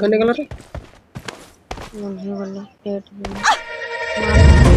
कने कलर मुझे वाला पेट में